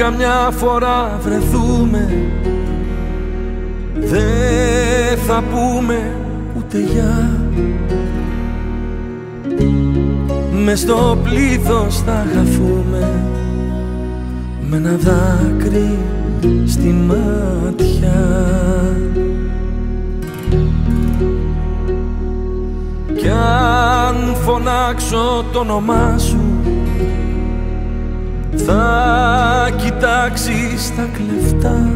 καμιά φορά βρεθούμε. Δεν θα πούμε ούτε για. Μες στο πλήθος θα χαθούμε. Με ένα δάκρυ στη μάτια. Κι αν φωνάξω το όνομά σου Θα κοιτάξεις τα κλεφτά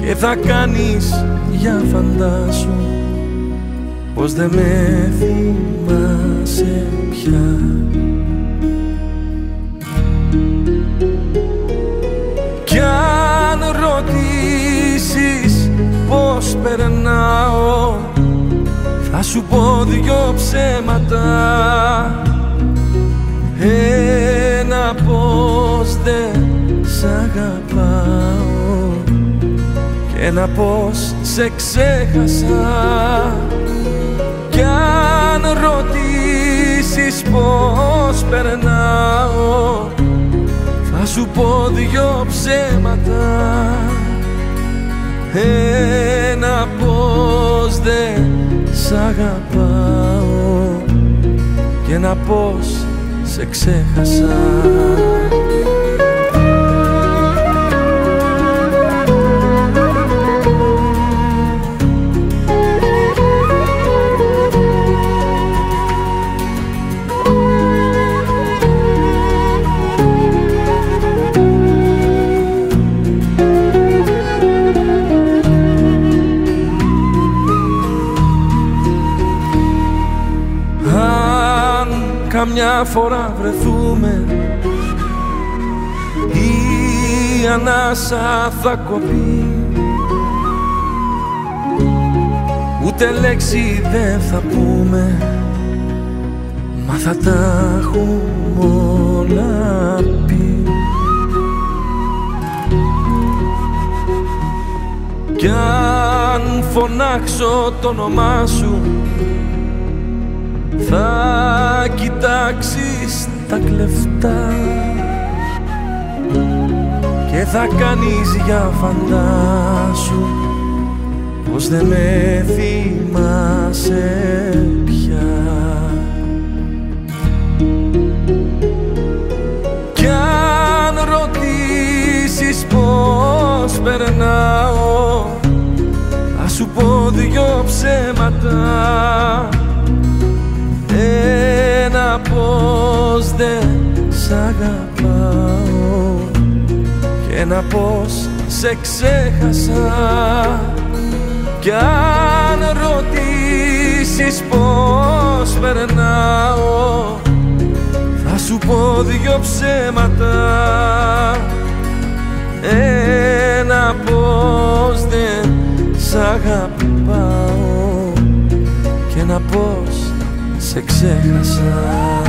Και θα κάνεις για φαντάσου Πως δεν με θυμάσαι πια. Κι αν ρωτήσεις πως περνάω Θα σου πω δυο ψέματα Ένα πως δεν σ' αγαπάω Και ένα πως σε ξέχασα. Κι αν ρωτήσεις πως περνάω Θα σου πω δυο ψέματα. Ένα πως δεν σ' αγαπάω Και ένα πως σε ξέχασα καμιά φορά βρεθούμε. Η ανάσα θα κοπεί. Ούτε λέξη δεν θα πούμε. Μα θα τα έχουμε όλα πει. Κι αν φωνάξω το όνομά σου θα κοιτάξεις τα κλεφτά και θα κάνεις για φαντάσου πως δεν με θυμάσαι πια. Κι αν ρωτήσεις πως περνάω θα σου πω δυο ψέματα πως δεν σ' αγαπάω. Και ένα πως σε ξέχασα. Κι αν ρωτήσεις πως περνάω θα σου πω δυο ψέματα. Ένα πως δεν σ' αγαπάω. Και ένα πως σε ξέχασα